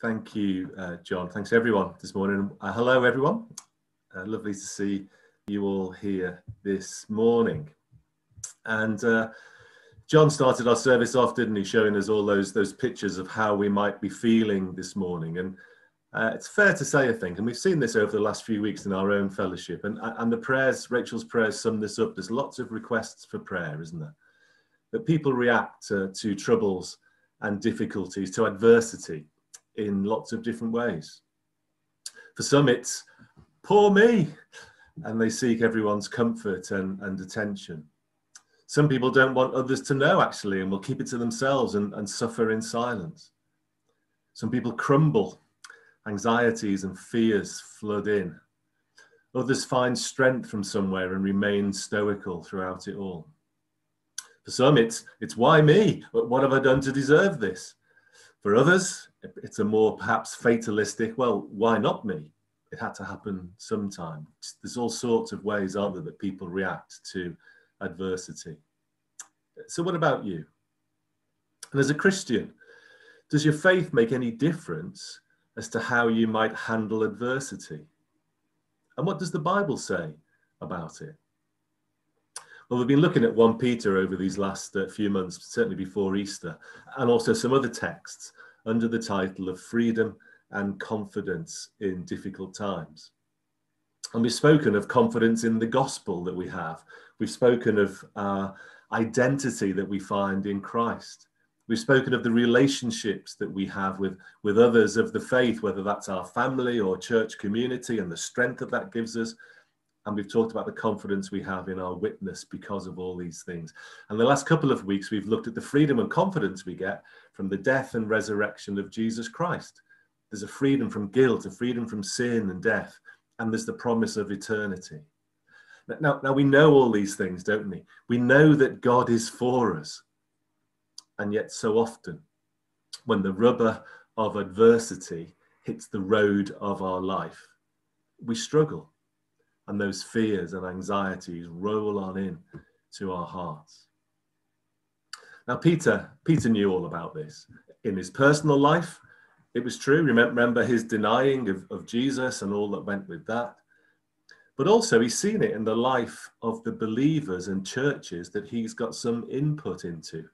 Thank you, uh, John. Thanks everyone this morning. Uh, hello, everyone. Uh, lovely to see you all here this morning. And uh, John started our service off, didn't he, showing us all those those pictures of how we might be feeling this morning. And uh, it's fair to say, I think, and we've seen this over the last few weeks in our own fellowship, and, and the prayers, Rachel's prayers sum this up. There's lots of requests for prayer, isn't there? That people react to troubles and difficulties, to adversity in lots of different ways. For some, it's poor me, and they seek everyone's comfort and, and attention. Some people don't want others to know, actually, and will keep it to themselves and, and suffer in silence. Some people crumble, anxieties and fears flood in. Others find strength from somewhere and remain stoical throughout it all. For some, it's, it's why me? What have I done to deserve this? For others, it's a more perhaps fatalistic, well, why not me? It had to happen sometime. There's all sorts of ways, aren't there, that people react to adversity. So, what about you? And as a Christian, does your faith make any difference as to how you might handle adversity? And what does the Bible say about it? Well, we've been looking at 1 Peter over these last uh, few months, certainly before Easter, and also some other texts under the title of Freedom and Confidence in Difficult Times. And we've spoken of confidence in the gospel that we have. We've spoken of our identity that we find in Christ. We've spoken of the relationships that we have with, with others of the faith, whether that's our family or church community, and the strength that that gives us. And we've talked about the confidence we have in our witness because of all these things. And the last couple of weeks, we've looked at the freedom and confidence we get from the death and resurrection of Jesus Christ. There's a freedom from guilt, a freedom from sin and death, and there's the promise of eternity. Now, now we know all these things, don't we? We know that God is for us. And yet, so often, when the rubber of adversity hits the road of our life, we struggle and those fears and anxieties roll on in to our hearts. Now, Peter, Peter knew all about this. In his personal life, it was true. Remember his denying of, of Jesus and all that went with that. But also, he's seen it in the life of the believers and churches that he's got some input into.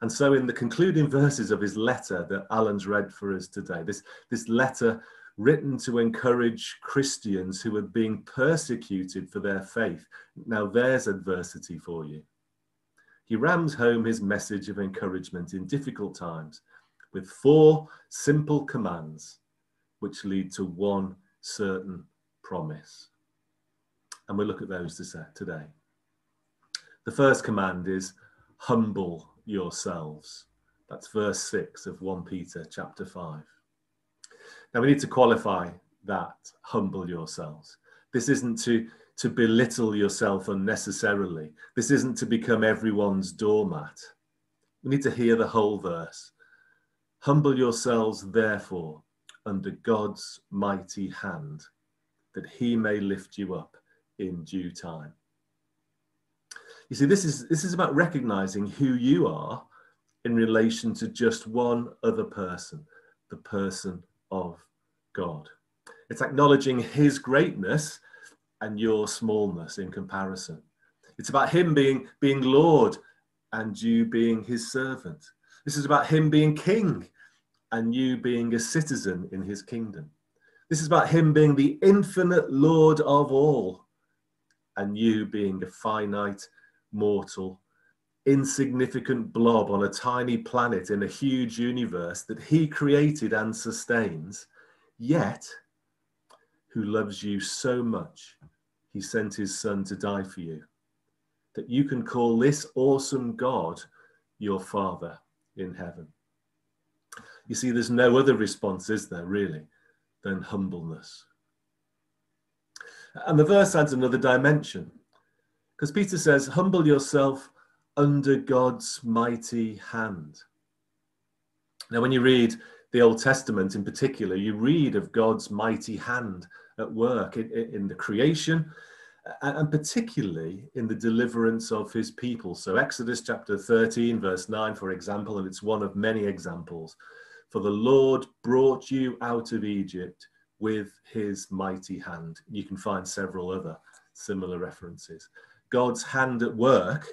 And so, in the concluding verses of his letter that Alan's read for us today, this, this letter written to encourage Christians who are being persecuted for their faith. Now there's adversity for you. He rams home his message of encouragement in difficult times with four simple commands which lead to one certain promise. And we'll look at those today. The first command is humble yourselves. That's verse 6 of 1 Peter chapter 5. Now we need to qualify that humble yourselves. This isn't to, to belittle yourself unnecessarily. This isn't to become everyone's doormat. We need to hear the whole verse. Humble yourselves, therefore, under God's mighty hand, that he may lift you up in due time. You see, this is, this is about recognizing who you are in relation to just one other person, the person of God. It's acknowledging his greatness and your smallness in comparison. It's about him being, being Lord and you being his servant. This is about him being king and you being a citizen in his kingdom. This is about him being the infinite Lord of all and you being a finite, mortal, insignificant blob on a tiny planet in a huge universe that he created and sustains Yet, who loves you so much, he sent his son to die for you, that you can call this awesome God your Father in heaven. You see, there's no other response, is there, really, than humbleness. And the verse adds another dimension, because Peter says, Humble yourself under God's mighty hand. Now, when you read the Old Testament in particular, you read of God's mighty hand at work in, in, the creation and particularly in the deliverance of his people. So, Exodus chapter 13, verse 9, for example, and it's one of many examples. For the Lord brought you out of Egypt with his mighty hand. You can find several other similar references. God's hand at work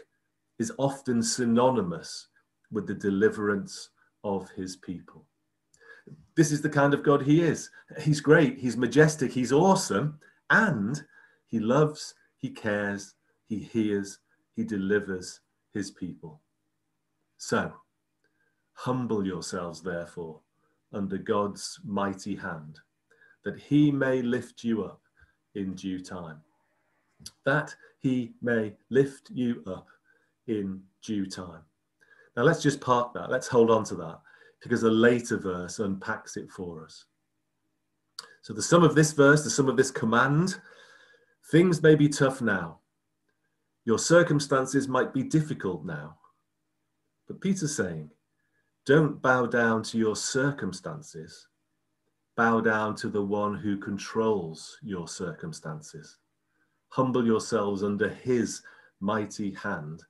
is often synonymous with the deliverance of his people. This is the kind of God he is. He's great, he's majestic, he's awesome, and he loves, he cares, he hears, he delivers his people. So, humble yourselves, therefore, under God's mighty hand, that he may lift you up in due time. That he may lift you up in due time. Now, let's just park that. Let's hold on to that because a later verse unpacks it for us. So, the sum of this verse, the sum of this command, things may be tough now. Your circumstances might be difficult now. But Peter's saying, don't bow down to your circumstances, bow down to the one who controls your circumstances. Humble yourselves under his mighty hand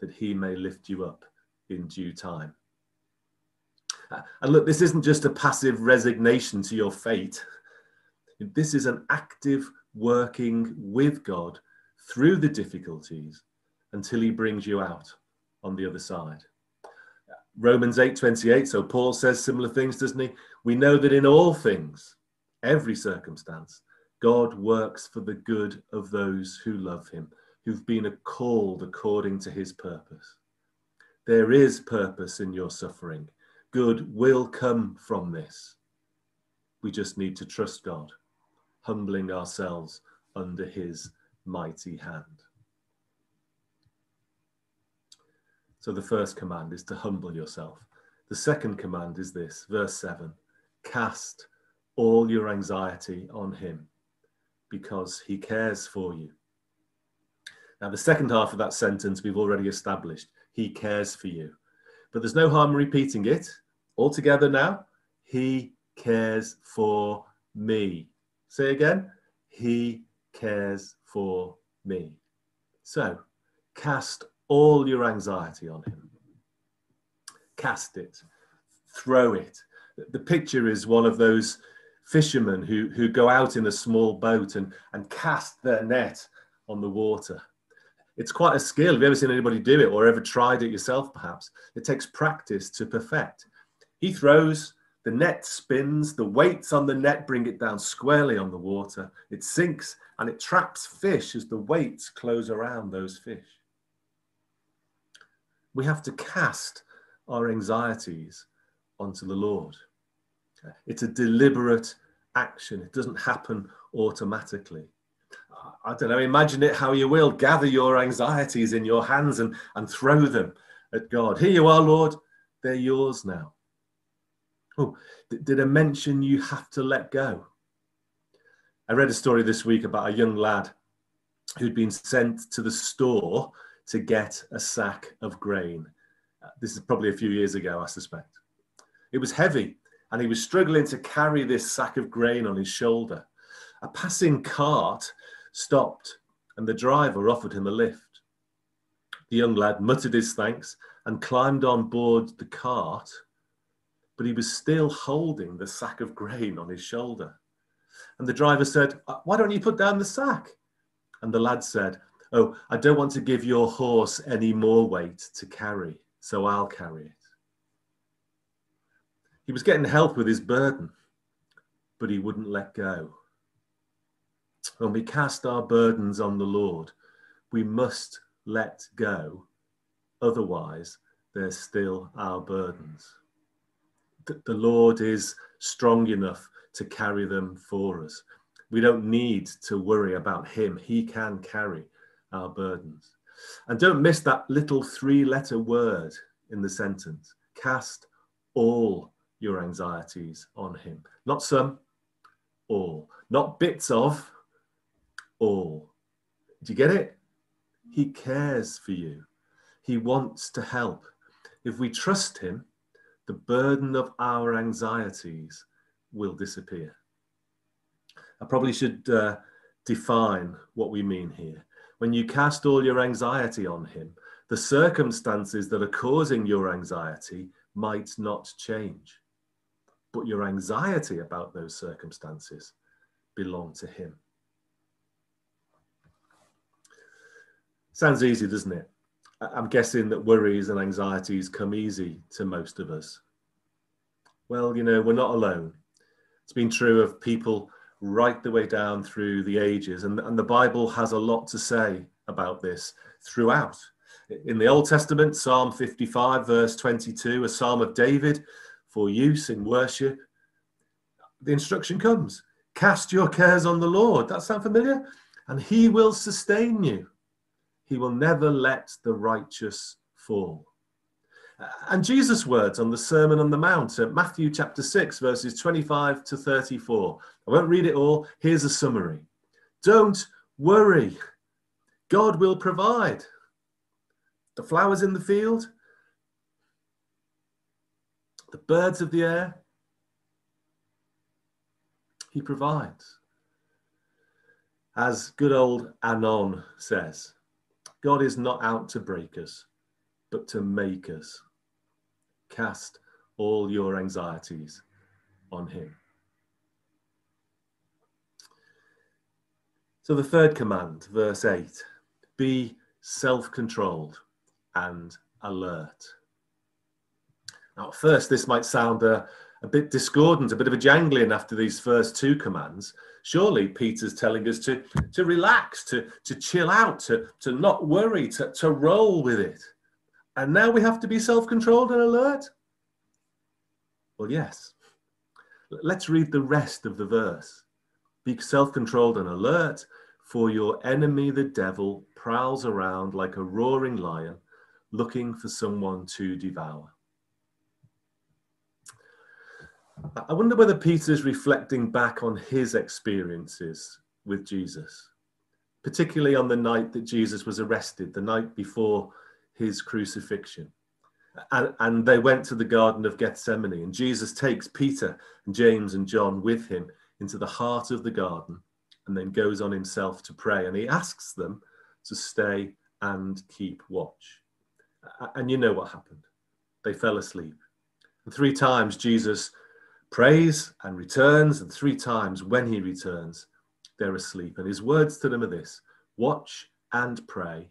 that he may lift you up in due time. And look, this isn't just a passive resignation to your fate. This is an active working with God through the difficulties until he brings you out on the other side. Romans 8:28 so Paul says similar things doesn't he we know that in all things every circumstance God works for the good of those who love him who've been called according to his purpose there is purpose in your suffering good will come from this. We just need to trust God, humbling ourselves under his mighty hand. So the first command is to humble yourself. The second command is this, verse 7 cast all your anxiety on him because he cares for you. Now, the second half of that sentence we've already established. He cares for you. But there's no harm in repeating it all together now. He cares for me. Say again. He cares for me. So cast all your anxiety on him. Cast it, throw it. The picture is one of those fishermen who, who go out in a small boat and, and cast their net on the water. It's quite a skill. Have you ever seen anybody do it or ever tried it yourself, perhaps? It takes practice to perfect. He throws, the net spins, the weights on the net bring it down squarely on the water. It sinks and it traps fish as the weights close around those fish. We have to cast our anxieties onto the Lord. It's a deliberate action, it doesn't happen automatically. I don't know, imagine it how you will. Gather your anxieties in your hands and, and throw them at God. Here you are, Lord, they're yours now. Oh, did I mention you have to let go? I read a story this week about a young lad who'd been sent to the store to get a sack of grain. Uh, this is probably a few years ago, I suspect. It was heavy, and he was struggling to carry this sack of grain on his shoulder. A passing cart stopped, and the driver offered him a lift. The young lad muttered his thanks and climbed on board the cart but he was still holding the sack of grain on his shoulder. And the driver said, uh, Why don't you put down the sack? And the lad said, Oh, I don't want to give your horse any more weight to carry, so I'll carry it. He was getting help with his burden, but he wouldn't let go. When we cast our burdens on the Lord, we must let go. Otherwise, they're still our burdens the Lord is strong enough to carry them for us. We don't need to worry about Him, He can carry our burdens. And don't miss that little three letter word in the sentence cast all your anxieties on Him. Not some, all. Not bits of, all. Do you get it? He cares for you. He wants to help. If we trust Him, the burden of our anxieties will disappear. I probably should uh, define what we mean here. When you cast all your anxiety on Him, the circumstances that are causing your anxiety might not change. but your anxiety about those circumstances belong to Him. Sounds easy, doesn't it? I'm guessing that worries and anxieties come easy to most of us. Well, you know, we're not alone. It's been true of people right the way down through the ages, and, and the Bible has a lot to say about this throughout. In the Old Testament, Psalm 55, verse 22, a psalm of David for use in worship, the instruction comes cast your cares on the Lord. That sound familiar? And he will sustain you. He will never let the righteous fall. And Jesus' words on the Sermon on the Mount, Matthew chapter 6, verses 25 to 34. I won't read it all. Here's a summary. Don't worry, God will provide. The flowers in the field, the birds of the air, He provides. As good old Anon says, God is not out to break us, but to make us. Cast all your anxieties on him. So, the third command, verse 8 be self controlled and alert. Now, at first, this might sound a, a bit discordant, a bit of a jangling after these first two commands. Surely Peter's telling us to, to relax, to, to chill out, to, to not worry, to, to roll with it. And now we have to be self controlled and alert? Well, yes. Let's read the rest of the verse. Be self controlled and alert, for your enemy, the devil, prowls around like a roaring lion looking for someone to devour. I wonder whether Peter is reflecting back on his experiences with Jesus, particularly on the night that Jesus was arrested, the night before his crucifixion. And, and, they went to the Garden of Gethsemane, and Jesus takes Peter and James and John with him into the heart of the garden and then goes on himself to pray. And he asks them to stay and keep watch. And you know what happened. They fell asleep. And three times Jesus prays and returns, and three times when he returns, they're asleep. And his words to them are this watch and pray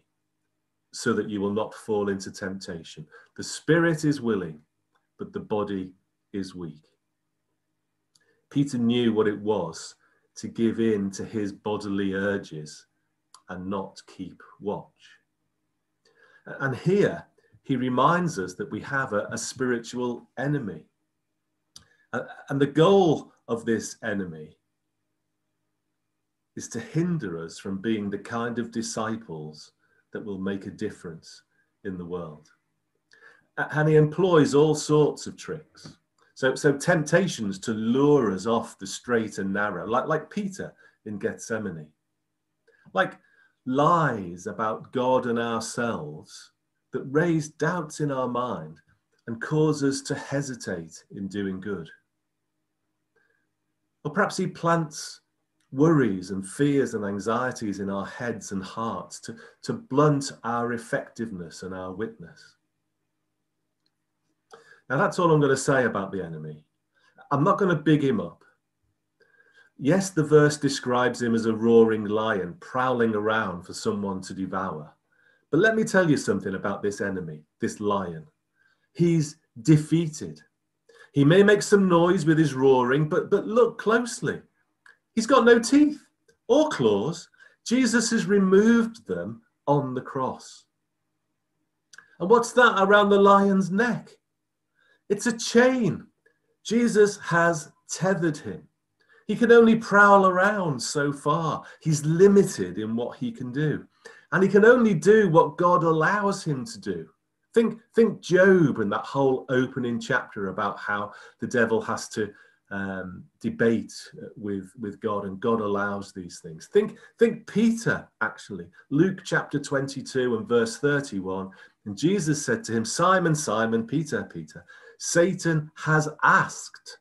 so that you will not fall into temptation. The spirit is willing, but the body is weak. Peter knew what it was to give in to his bodily urges and not keep watch. And here he reminds us that we have a, a spiritual enemy and the goal of this enemy is to hinder us from being the kind of disciples that will make a difference in the world. And he employs all sorts of tricks. So, so temptations to lure us off the straight and narrow, like, like Peter in Gethsemane, like lies about God and ourselves that raise doubts in our mind and cause us to hesitate in doing good. Or perhaps he plants worries and fears and anxieties in our heads and hearts to, to blunt our effectiveness and our witness. Now, that's all I'm going to say about the enemy. I'm not going to big him up. Yes, the verse describes him as a roaring lion prowling around for someone to devour. But let me tell you something about this enemy, this lion. He's defeated. He may make some noise with his roaring, but, but look closely. He's got no teeth or claws. Jesus has removed them on the cross. And what's that around the lion's neck? It's a chain. Jesus has tethered him. He can only prowl around so far. He's limited in what he can do. And he can only do what God allows him to do. Think, think Job and that whole opening chapter about how the devil has to um, debate with, with God and God allows these things. Think, think Peter, actually, Luke chapter 22 and verse 31. And Jesus said to him, Simon, Simon, Peter, Peter, Satan has asked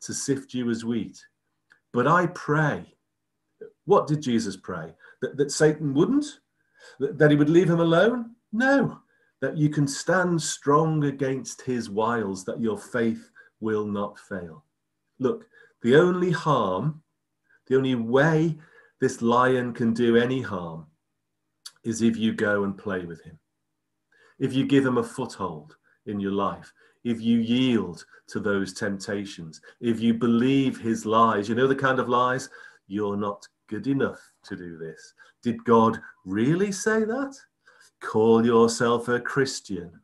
to sift you as wheat. But I pray. What did Jesus pray? That, that Satan wouldn't? That, that he would leave him alone? No that you can stand strong against his wiles, that your faith will not fail. Look, the only harm, the only way this lion can do any harm is if you go and play with him. If you give him a foothold in your life, if you yield to those temptations, if you believe his lies, you know the kind of lies? You're not good enough to do this. Did God really say that? Call yourself a Christian.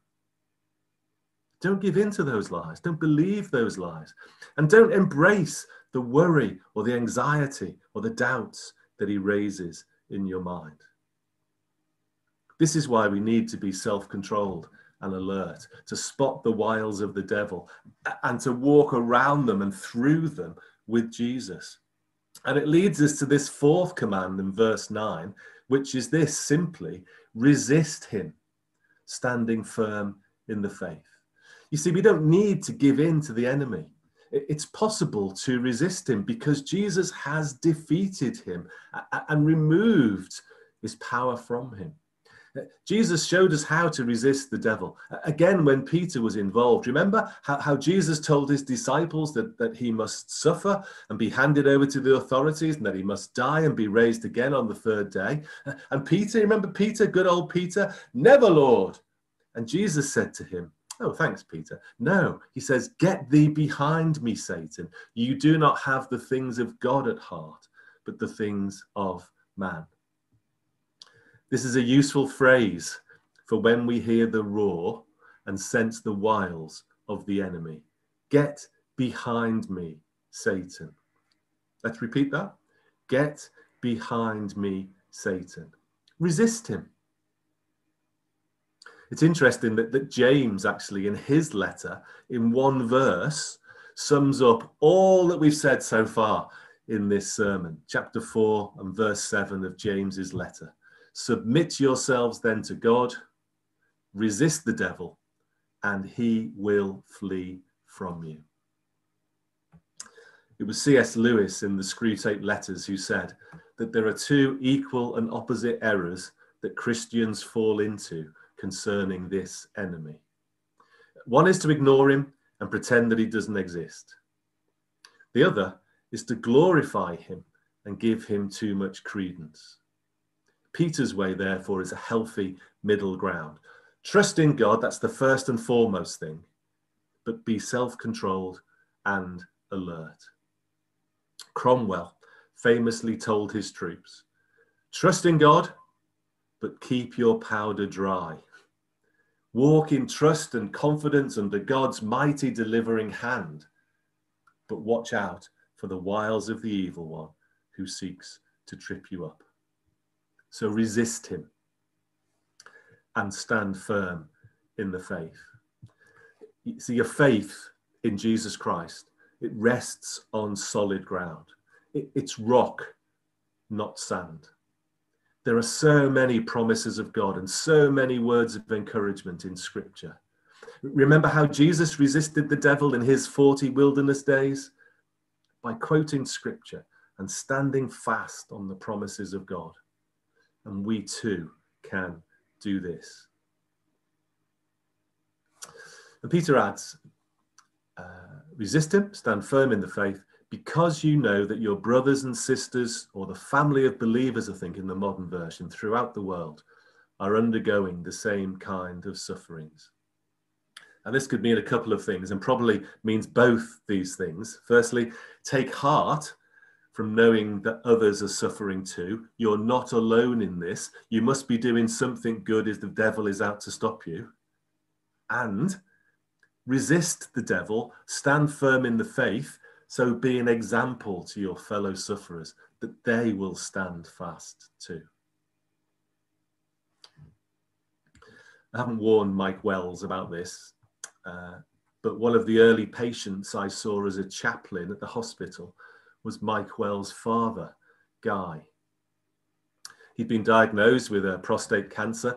Don't give in to those lies. Don't believe those lies. And don't embrace the worry or the anxiety or the doubts that he raises in your mind. This is why we need to be self controlled and alert, to spot the wiles of the devil and to walk around them and through them with Jesus. And it leads us to this fourth command in verse 9, which is this simply resist him, standing firm in the faith. You see, we don't need to give in to the enemy. It's possible to resist him because Jesus has defeated him and removed his power from him. Jesus showed us how to resist the devil. Again, when Peter was involved, remember how, how, Jesus told his disciples that, that he must suffer and be handed over to the authorities and that he must die and be raised again on the third day. And Peter, remember Peter, good old Peter, never, Lord. And Jesus said to him, Oh, thanks, Peter. No, he says, Get thee behind me, Satan. You do not have the things of God at heart, but the things of man. This is a useful phrase for when we hear the roar and sense the wiles of the enemy. Get behind me, Satan. Let's repeat that. Get behind me, Satan. Resist him. It's interesting that, that James, actually, in his letter, in one verse, sums up all that we've said so far in this sermon, chapter 4 and verse 7 of James's letter. Submit yourselves then to God, resist the devil, and he will flee from you. It was C.S. Lewis in the Screwtape Letters who said that there are two equal and opposite errors that Christians fall into concerning this enemy. One is to ignore him and pretend that he doesn't exist. The other is to glorify him and give him too much credence. Peter's way, therefore, is a healthy middle ground. Trust in God, that's the first and foremost thing, but be self controlled and alert. Cromwell famously told his troops Trust in God, but keep your powder dry. Walk in trust and confidence under God's mighty delivering hand, but watch out for the wiles of the evil one who seeks to trip you up. So resist him and stand firm in the faith. See, your faith in Jesus Christ, it rests on solid ground. It, it's rock, not sand. There are so many promises of God and so many words of encouragement in Scripture. Remember how Jesus resisted the devil in his 40 wilderness days? By quoting Scripture and standing fast on the promises of God and we too can do this. And Peter adds, uh, resist him, stand firm in the faith, because you know that your brothers and sisters, or the family of believers, I think, in the modern version, throughout the world, are undergoing the same kind of sufferings. And this could mean a couple of things, and probably means both these things. Firstly, take heart from knowing that others are suffering too. You're not alone in this. You must be doing something good if the devil is out to stop you. And resist the devil, stand firm in the faith, so be an example to your fellow sufferers that they will stand fast too. I haven't warned Mike Wells about this, uh, but one of the early patients I saw as a chaplain at the hospital was Mike Wells' father, Guy. He'd been diagnosed with a prostate cancer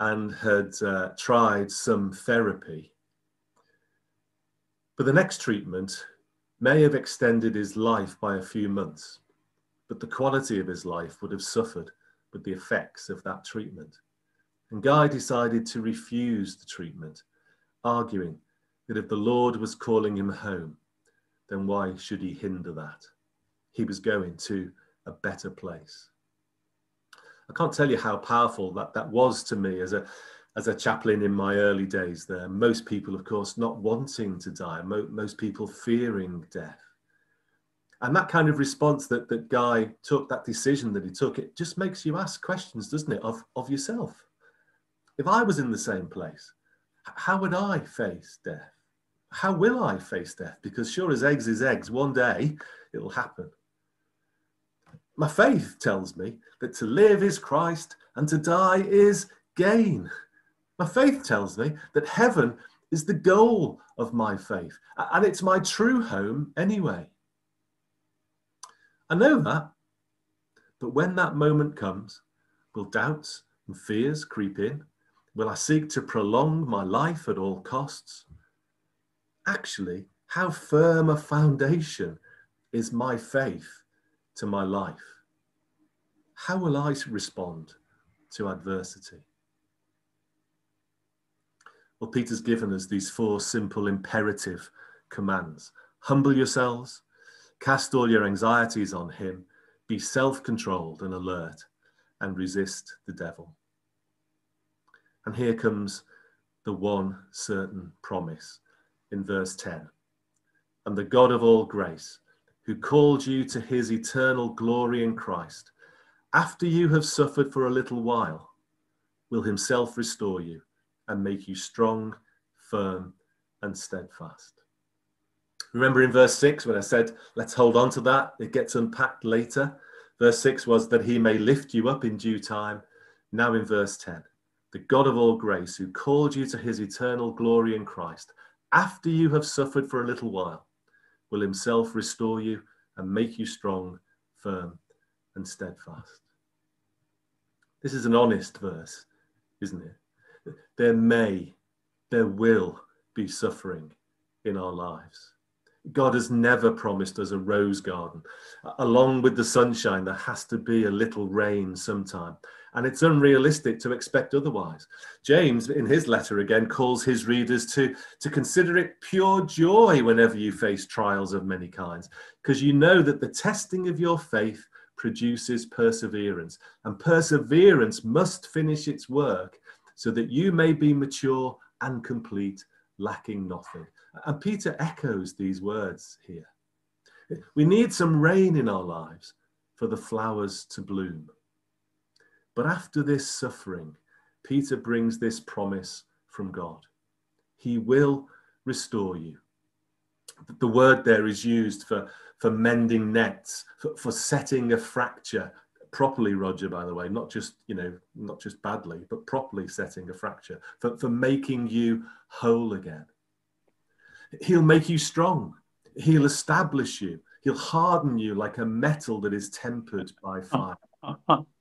and had uh, tried some therapy. But the next treatment may have extended his life by a few months, but the quality of his life would have suffered with the effects of that treatment. And Guy decided to refuse the treatment, arguing that if the Lord was calling him home, then why should he hinder that? He was going to a better place. I can't tell you how powerful that, that was to me as a, as a chaplain in my early days there. Most people, of course, not wanting to die, mo- most people fearing death. And that kind of response that, that Guy took, that decision that he took, it just makes you ask questions, doesn't it, of, of yourself? If I was in the same place, how would I face death? How will I face death? Because sure as eggs is eggs, one day it'll happen. My faith tells me that to live is Christ and to die is gain. My faith tells me that heaven is the goal of my faith and it's my true home anyway. I know that, but when that moment comes, will doubts and fears creep in? Will I seek to prolong my life at all costs? Actually, how firm a foundation is my faith to my life? How will I respond to adversity? Well, Peter's given us these four simple imperative commands humble yourselves, cast all your anxieties on him, be self controlled and alert, and resist the devil. And here comes the one certain promise in verse 10 And the God of all grace, who called you to his eternal glory in Christ, after you have suffered for a little while, will himself restore you and make you strong, firm, and steadfast. Remember in verse 6 when I said, let's hold on to that, it gets unpacked later. Verse 6 was that he may lift you up in due time. Now in verse 10, the God of all grace, who called you to his eternal glory in Christ, after you have suffered for a little while, will himself restore you and make you strong, firm, and steadfast. This is an honest verse, isn't it? There may, there will be suffering in our lives. God has never promised us a rose garden. Along with the sunshine, there has to be a little rain sometime. And it's unrealistic to expect otherwise. James, in his letter again, calls his readers to, to consider it pure joy whenever you face trials of many kinds, because you know that the testing of your faith produces perseverance. And perseverance must finish its work so that you may be mature and complete, lacking nothing. And Peter echoes these words here. We need some rain in our lives for the flowers to bloom. But after this suffering, Peter brings this promise from God He will restore you. The word there is used for, for mending nets, for, for setting a fracture properly, Roger, by the way, not just, you know, not just badly, but properly setting a fracture, for, for making you whole again. He'll make you strong. He'll establish you. He'll harden you like a metal that is tempered by fire.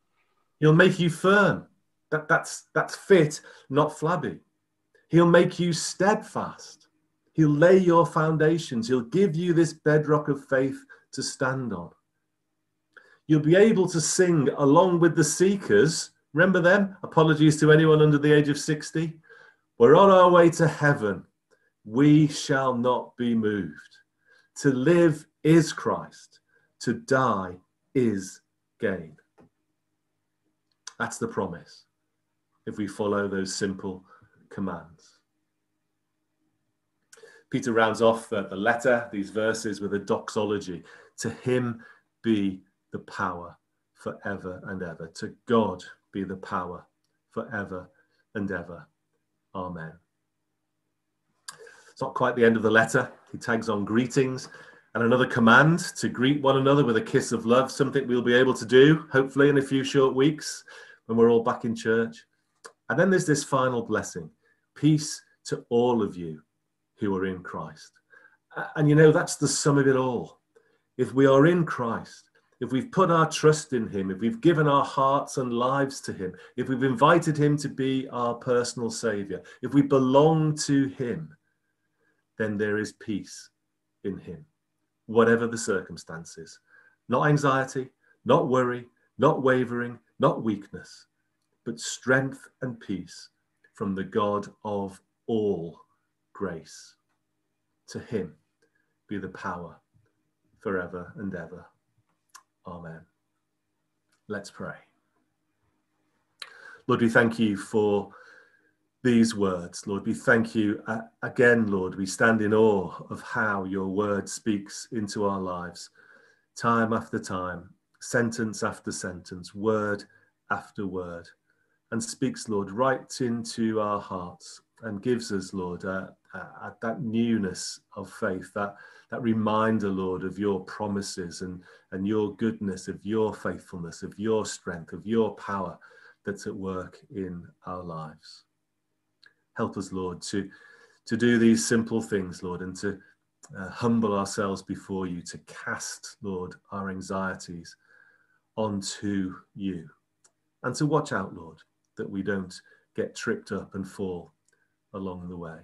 He'll make you firm. That, that's, that's fit, not flabby. He'll make you steadfast. He'll lay your foundations. He'll give you this bedrock of faith to stand on. You'll be able to sing along with the seekers. Remember them? Apologies to anyone under the age of 60. We're on our way to heaven we shall not be moved. To live is Christ, to die is gain. That's the promise if we follow those simple commands. Peter rounds off the, the letter, these verses, with a doxology. To him be the power forever and ever. To God be the power forever and ever. Amen. It's not quite the end of the letter. He tags on greetings and another command to greet one another with a kiss of love, something we'll be able to do, hopefully, in a few short weeks when we're all back in church. And then there's this final blessing peace to all of you who are in Christ. And you know, that's the sum of it all. If we are in Christ, if we've put our trust in Him, if we've given our hearts and lives to Him, if we've invited Him to be our personal Savior, if we belong to Him, then there is peace in him, whatever the circumstances. Not anxiety, not worry, not wavering, not weakness, but strength and peace from the God of all grace. To him be the power forever and ever. Amen. Let's pray. Lord, we thank you for these words. Lord, we thank you uh, again, Lord. We stand in awe of how your word speaks into our lives, time after time, sentence after sentence, word after word, and speaks, Lord, right into our hearts and gives us, Lord, uh, uh, that newness of faith, that, that reminder, Lord, of your promises and, and your goodness, of your faithfulness, of your strength, of your power that's at work in our lives. Help us, Lord, to, to do these simple things, Lord, and to uh, humble ourselves before you, to cast, Lord, our anxieties onto you, and to watch out, Lord, that we don't get tripped up and fall along the way.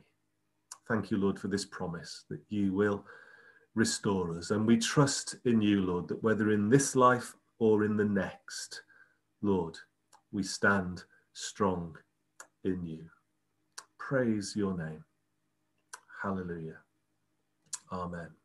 Thank you, Lord, for this promise that you will restore us. And we trust in you, Lord, that whether in this life or in the next, Lord, we stand strong in you. Praise your name. Hallelujah. Amen.